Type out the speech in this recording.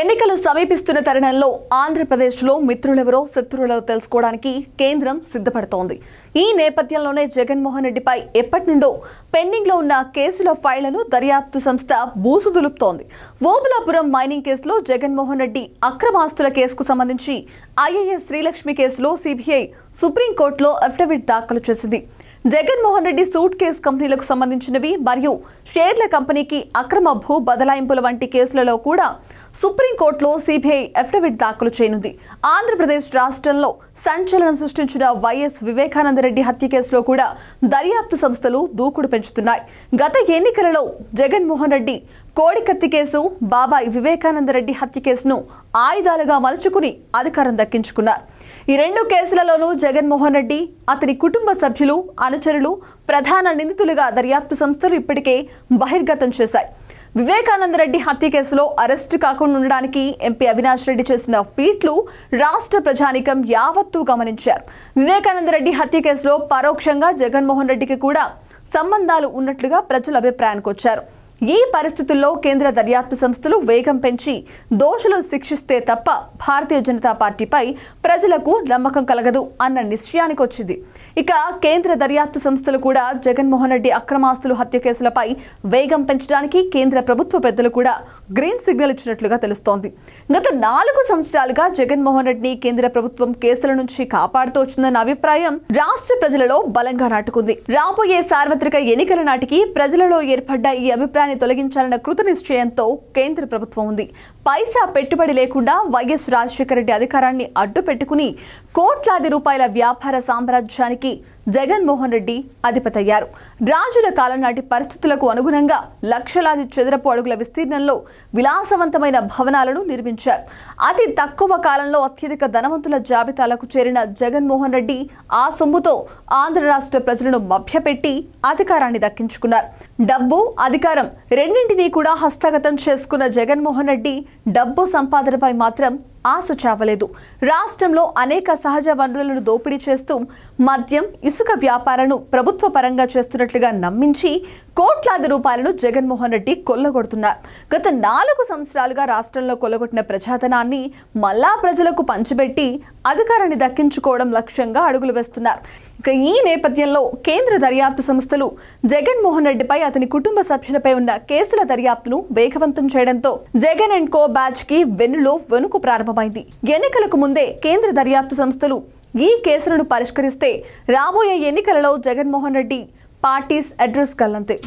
ఎన్నికలు సమీపిస్తున్న తరుణంలో ఆంధ్రప్రదేశ్లో మిత్రులెవరో శత్రువులో తెలుసుకోవడానికి కేంద్రం సిద్ధపడుతోంది. ఈ నేపథ్యంలోనే జగన్మోహన్ రెడ్డిపై ఎప్పటి నుండో పెండింగ్లో ఉన్న కేసుల ఫైళ్ళను దర్యాప్తు సంస్థ బూసు దులుపుతోంది ఓబులాపురం మైనింగ్ కేసులో జగన్మోహన్ రెడ్డి అక్రమాస్తుల కేసుకు సంబంధించి ఐఏఎస్ శ్రీలక్ష్మి కేసులో సిబిఐ సుప్రీంకోర్టులో అఫిడవిట్ దాఖలు చేసింది. జగన్మోహన్ రెడ్డి సూట్ కేసు కంపెనీలకు సంబంధించినవి మరియు షేర్ల కంపెనీకి అక్రమ భూ బదలాయింపుల వంటి కేసులలో కూడా సుప్రీంకోర్టులో సిబిఐ అఫిడవిట్ దాఖలు చేయనుంది. ఆంధ్రప్రదేశ్ రాష్ట్రంలో సంచలనం సృష్టించిన వైఎస్ వివేకానందరెడ్డి హత్య కేసులో కూడా దర్యాప్తు సంస్థలు దూకుడు పెంచుతున్నాయి. గత ఎన్నికలలో జగన్మోహన్ రెడ్డి కోడికత్తి కేసు బాబాయ్ వివేకానందరెడ్డి హత్య కేసును ఆయుధాలుగా మలుచుకుని అధికారం దక్కించుకున్నారు. ఈ రెండు కేసులలోనూ జగన్మోహన్ రెడ్డి అతని కుటుంబ సభ్యులు అనుచరులు ప్రధాన నిందితులుగా దర్యాప్తు సంస్థలు ఇప్పటికే బహిర్గతం చేశాయి. వివేకానంద రెడ్డి హత్య కేసులో అరెస్టు కాకుండా ఉండడానికి ఎంపీ అవినాష్ రెడ్డి చేసిన ఫీట్లు రాష్ట్ర ప్రజానికం యావత్తూ గమనించారు. వివేకానంద రెడ్డి హత్య కేసులో పరోక్షంగా జగన్మోహన్ రెడ్డికి కూడా సంబంధాలు ఉన్నట్లుగా ప్రజల అభిప్రాయానికి వచ్చారు. ఈ పరిస్థితుల్లో కేంద్ర దర్యాప్తు సంస్థలు వేగం పెంచి దోషులు శిక్షిస్తే తప్ప భారతీయ జనతా పార్టీపై ప్రజలకు నమ్మకం కలగదు అన్న నిశ్చయానికి వచ్చింది ఇక కేంద్ర దర్యాప్తు సంస్థలు కూడా జగన్మోహన్ రెడ్డి అక్రమాస్తులు హత్య కేసులపై వేగం పెంచడానికి కేంద్ర ప్రభుత్వ పెద్దలు కూడా గ్రీన్ సిగ్నల్ ఇచ్చినట్లుగా తెలుస్తోంది. గత నాలుగు సంవత్సరాలుగా జగన్మోహన్ రెడ్డిని కేంద్ర ప్రభుత్వం కేసుల నుంచి కాపాడుతూ వచ్చిందన్న అభిప్రాయం రాష్ట్ర ప్రజలలో బలంగా నాటుకుంది. రాబోయే సార్వత్రిక ఎన్నికల నాటికి ప్రజలలో ఏర్పడ్డ ఈ అభిప్రాయాన్ని తొలగించాలన్న కృత నిశ్చయంతో కేంద్ర ప్రభుత్వం ఉంది. పైసా పెట్టుబడి లేకుండా వైఎస్ రాజశేఖర రెడ్డి అధికారాన్ని అడ్డు పెట్టుకుని కోట్లాది రూపాయల వ్యాపార సామ్రాజ్యానికి జగన్మోహన్ రెడ్డి అధిపతయ్యారు. రాజుల కాలం నాటి పరిస్థితులకు అనుగుణంగా లక్షలాది చదరపు అడుగుల విస్తీర్ణంలో విలాసవంతమైన భవనాలను నిర్మించారు. అతి తక్కువ కాలంలో అత్యధిక ధనవంతుల జాబితాలకు చేరిన జగన్మోహన్ రెడ్డి ఆ సొమ్ముతో ఆంధ్ర రాష్ట్ర ప్రజలను మభ్యపెట్టి అధికారాన్ని దక్కించుకున్నారు. డబ్బు అధికారం రెండింటినీ కూడా హస్తగతం చేసుకున్న జగన్మోహన్ రెడ్డి డబ్బు సంపాదనపై మాత్రం ఆశ చావలేదు. రాష్ట్రంలో అనేక సహజ వనరులను దోపిడీ చేస్తూ మద్యం ఇసుక వ్యాపారాలను ప్రభుత్వ పరంగా చేస్తున్నట్లుగా నమ్మించి కోట్లాది రూపాయలను జగన్మోహన్ రెడ్డి కొల్లగొడుతున్నారు. గత నాలుగు సంవత్సరాలుగా రాష్ట్రంలో కొల్లగొట్టిన ప్రజాధనాన్ని మళ్ళా ప్రజలకు పంచిపెట్టి అధికారాన్ని దక్కించుకోవడం లక్ష్యంగా అడుగులు వేస్తున్నారు. ఈ నేపథ్యంలో కేంద్ర దర్యాప్తు సంస్థలు జగన్మోహన్ రెడ్డిపై అతని కుటుంబ సభ్యులపై ఉన్న కేసుల దర్యాప్తును వేగవంతం చేయడంతో జగన్ అండ్ కో బ్యాచ్కి వెన్నులో వెనుకు ప్రారంభమైంది. ఎన్నికలకు ముందే కేంద్ర దర్యాప్తు సంస్థలు ఈ కేసులను పరిష్కరిస్తే రాబోయే ఎన్నికలలో జగన్మోహన్ రెడ్డి పార్టీస్ అడ్రస్ గల్లంతే